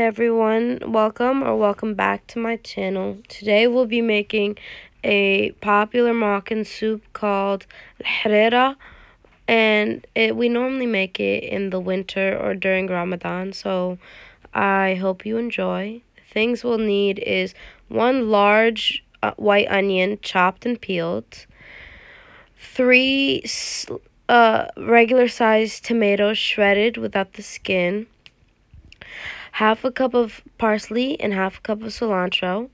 Everyone, welcome or welcome back to my channel. Today we'll be making a popular Moroccan soup called al and it, we normally make it in the winter or during Ramadan so I hope you enjoy. Things we'll need is one large uh, white onion chopped and peeled, three uh, regular sized tomatoes shredded without the skin, half a cup of parsley and half a cup of cilantro.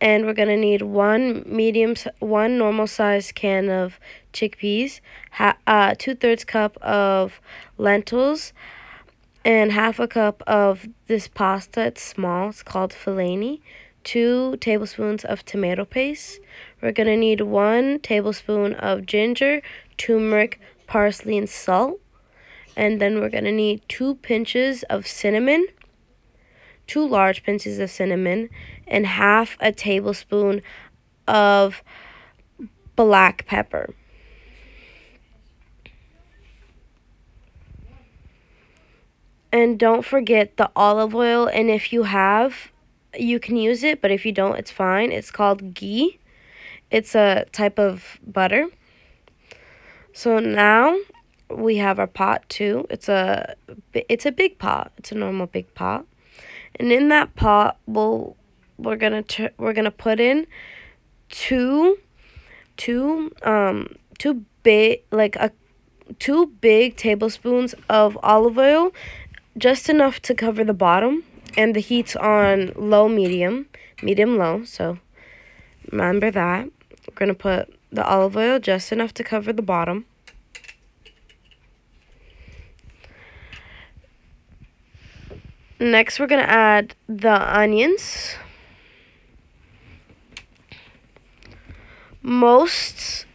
And we're going to need one medium, one normal size can of chickpeas, uh, two thirds cup of lentils, and half a cup of this pasta. It's small. It's called Fellaini. Two tablespoons of tomato paste. We're going to need one tablespoon of ginger, turmeric, parsley, and salt. And then we're going to need two pinches of cinnamon two large pinches of cinnamon, and half a tablespoon of black pepper. And don't forget the olive oil, and if you have, you can use it, but if you don't, it's fine. It's called ghee. It's a type of butter. So now we have our pot too. It's a it's a big pot. It's a normal big pot. And in that pot, we'll we're gonna we're gonna put in two two um two big like a two big tablespoons of olive oil, just enough to cover the bottom, and the heat's on low medium, medium low. So remember that. We're gonna put the olive oil just enough to cover the bottom. Next, we're going to add the onions. Most,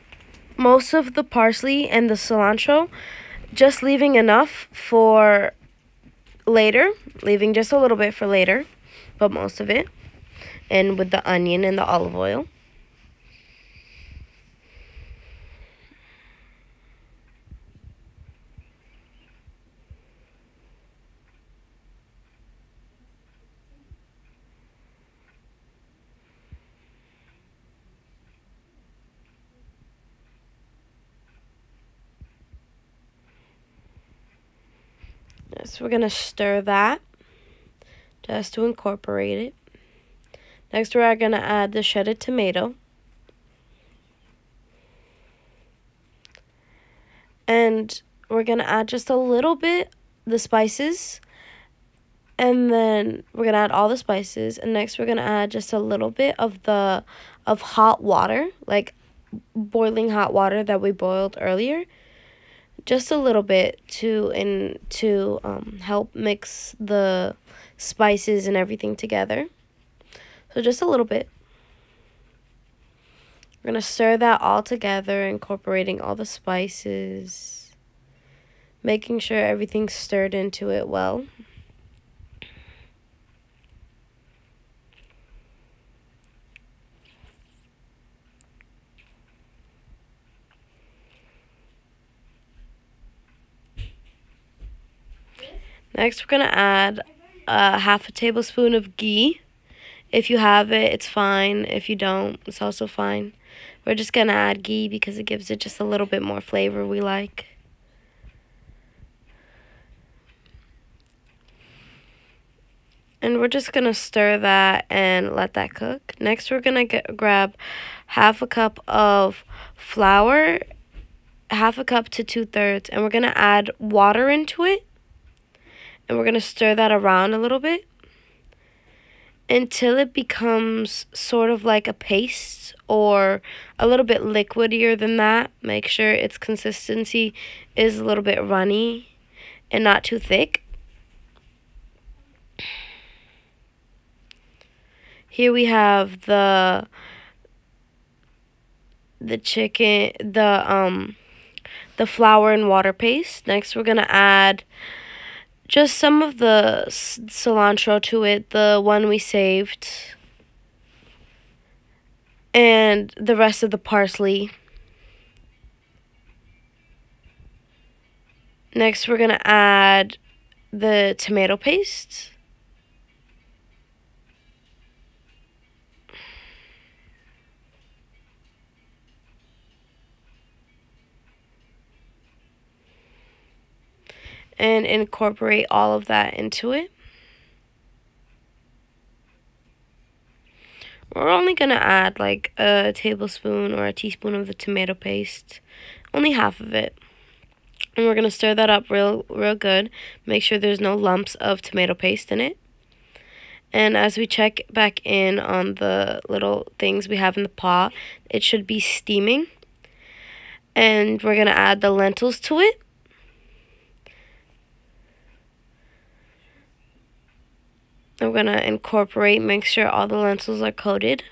most of the parsley and the cilantro, just leaving enough for later, leaving just a little bit for later, but most of it. And with the onion and the olive oil. So we're going to stir that just to incorporate it. Next, we're going to add the shredded tomato. And we're going to add just a little bit the spices. And then we're going to add all the spices. And next, we're going to add just a little bit of the of hot water, like boiling hot water that we boiled earlier just a little bit to and to um, help mix the spices and everything together. So just a little bit. We're going to stir that all together, incorporating all the spices, making sure everything's stirred into it well. Next, we're going to add a half a tablespoon of ghee. If you have it, it's fine. If you don't, it's also fine. We're just going to add ghee because it gives it just a little bit more flavor we like. And we're just going to stir that and let that cook. Next, we're going to grab half a cup of flour, half a cup to two-thirds, and we're going to add water into it and we're going to stir that around a little bit until it becomes sort of like a paste or a little bit liquidier than that. Make sure its consistency is a little bit runny and not too thick. Here we have the the chicken, the um the flour and water paste. Next we're going to add just some of the cilantro to it, the one we saved, and the rest of the parsley. Next, we're going to add the tomato paste. And incorporate all of that into it. We're only going to add like a tablespoon or a teaspoon of the tomato paste. Only half of it. And we're going to stir that up real real good. Make sure there's no lumps of tomato paste in it. And as we check back in on the little things we have in the pot, it should be steaming. And we're going to add the lentils to it. I'm going to incorporate, make sure all the lentils are coated.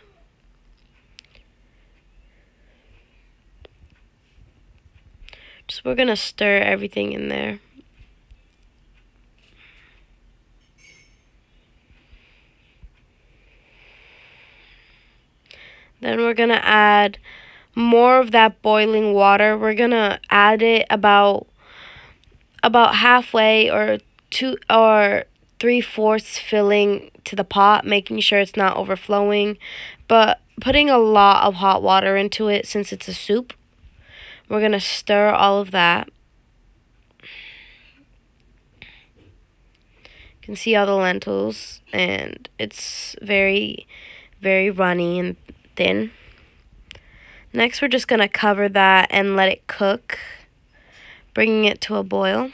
Just we're going to stir everything in there. Then we're going to add more of that boiling water. We're going to add it about about halfway or two or three-fourths filling to the pot, making sure it's not overflowing, but putting a lot of hot water into it since it's a soup. We're going to stir all of that. You can see all the lentils, and it's very, very runny and thin. Next, we're just going to cover that and let it cook, bringing it to a boil.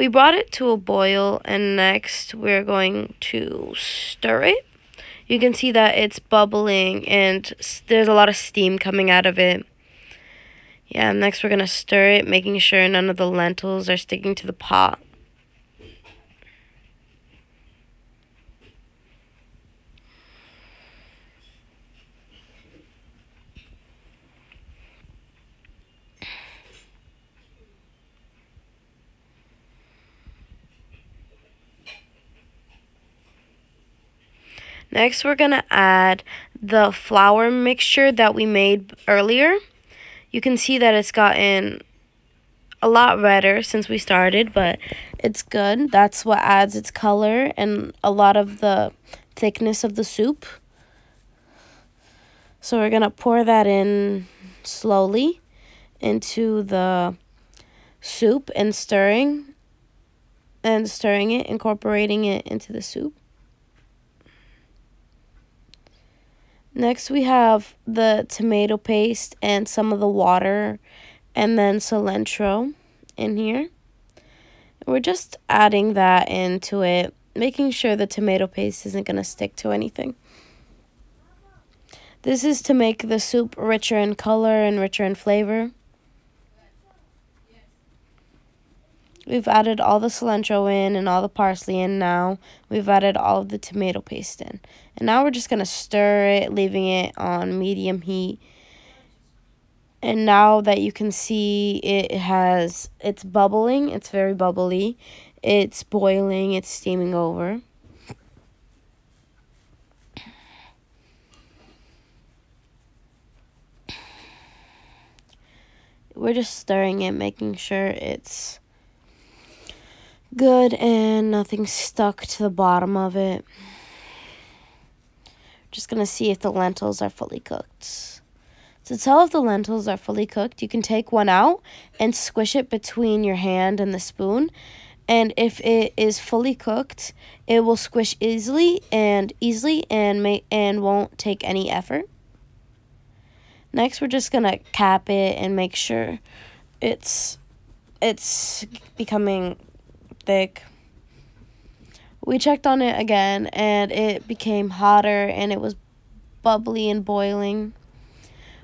We brought it to a boil and next we're going to stir it. You can see that it's bubbling and there's a lot of steam coming out of it. Yeah, next we're going to stir it, making sure none of the lentils are sticking to the pot. Next, we're going to add the flour mixture that we made earlier. You can see that it's gotten a lot redder since we started, but it's good. That's what adds its color and a lot of the thickness of the soup. So we're going to pour that in slowly into the soup and stirring and stirring it, incorporating it into the soup. Next, we have the tomato paste and some of the water and then cilantro in here. We're just adding that into it, making sure the tomato paste isn't going to stick to anything. This is to make the soup richer in color and richer in flavor. We've added all the cilantro in and all the parsley in now. We've added all of the tomato paste in. And now we're just going to stir it, leaving it on medium heat. And now that you can see it has, it's bubbling, it's very bubbly. It's boiling, it's steaming over. We're just stirring it, making sure it's good and nothing stuck to the bottom of it. Just to see if the lentils are fully cooked. To tell if the lentils are fully cooked, you can take one out and squish it between your hand and the spoon. And if it is fully cooked, it will squish easily and easily and may and won't take any effort. Next, we're just to cap it and make sure it's it's becoming We checked on it again and it became hotter and it was bubbly and boiling.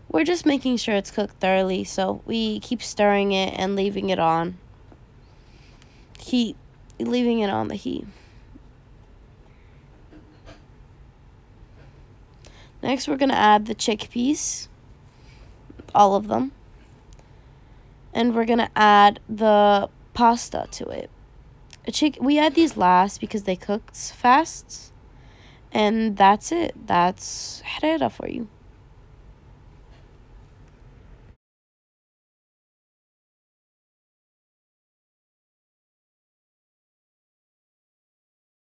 We're just making sure it's cooked thoroughly, so we keep stirring it and leaving it on heat, leaving it on the heat. Next, we're going to add the chickpeas, all of them. And we're going to add the pasta to it chick we had these last because they cooked fast and that's it. That's harira for you